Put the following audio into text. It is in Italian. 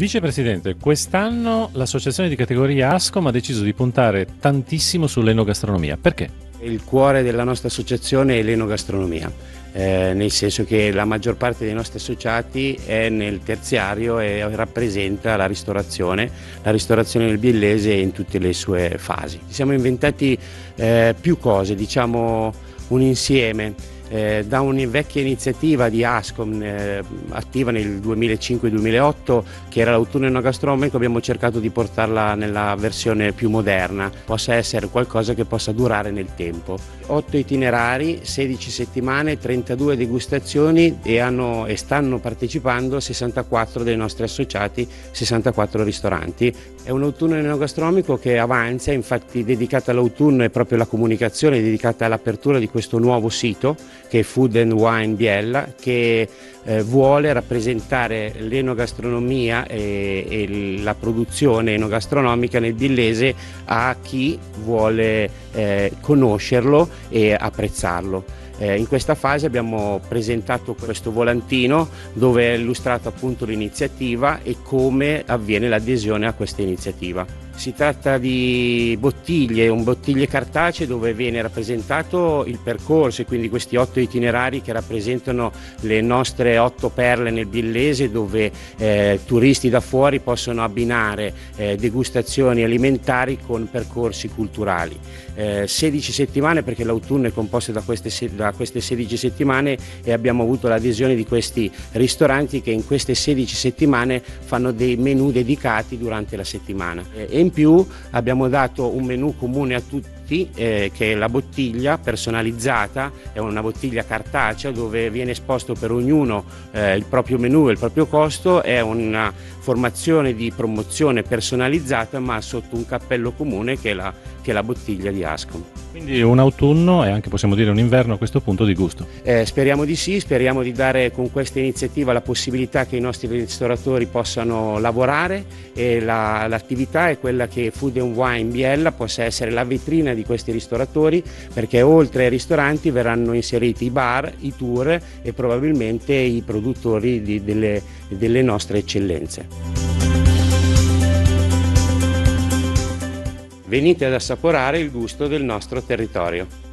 Vicepresidente, quest'anno l'associazione di categoria ASCOM ha deciso di puntare tantissimo sull'enogastronomia. Perché? Il cuore della nostra associazione è l'enogastronomia, eh, nel senso che la maggior parte dei nostri associati è nel terziario e rappresenta la ristorazione, la ristorazione del biellese in tutte le sue fasi. Ci siamo inventati eh, più cose, diciamo un insieme eh, da una vecchia iniziativa di Ascom eh, attiva nel 2005-2008 che era l'autunno enogastronomico abbiamo cercato di portarla nella versione più moderna, possa essere qualcosa che possa durare nel tempo. 8 itinerari, 16 settimane, 32 degustazioni e, hanno, e stanno partecipando 64 dei nostri associati, 64 ristoranti. È un autunno enogastronomico che avanza, infatti dedicata all'autunno è proprio la comunicazione dedicata all'apertura di questo nuovo sito che è Food and Wine Biella, che eh, vuole rappresentare l'enogastronomia e, e, la produzione enogastronomica nel Billese a chi vuole eh, conoscerlo e apprezzarlo. Eh, in questa fase abbiamo presentato questo volantino dove è illustrata appunto l'iniziativa e come avviene l'adesione a questa iniziativa. Si tratta di bottiglie, un bottiglie cartacee dove viene rappresentato il percorso e quindi questi otto itinerari che rappresentano le nostre otto perle nel Billese dove eh, turisti da fuori possono abbinare eh, degustazioni alimentari con percorsi culturali. Eh, 16 settimane perché l'autunno è composto da queste, da queste 16 settimane e abbiamo avuto l'adesione di questi ristoranti che in queste 16 settimane fanno dei menù dedicati durante la settimana. E in più abbiamo dato un menù comune a tutti eh, che è la bottiglia personalizzata, è una bottiglia cartacea dove viene esposto per ognuno eh, il proprio menù e il proprio costo, è una formazione di promozione personalizzata ma sotto un cappello comune che è la, che è la bottiglia di Ascom. Quindi un autunno e anche possiamo dire un inverno a questo punto di gusto. Eh, speriamo di sì, speriamo di dare con questa iniziativa la possibilità che i nostri ristoratori possano lavorare e la, l'attività è quella che Food and Wine Biella possa essere la vetrina di questi ristoratori perché oltre ai ristoranti verranno inseriti i bar, i tour e probabilmente i produttori di, delle, delle nostre eccellenze. Venite ad assaporare il gusto del nostro territorio.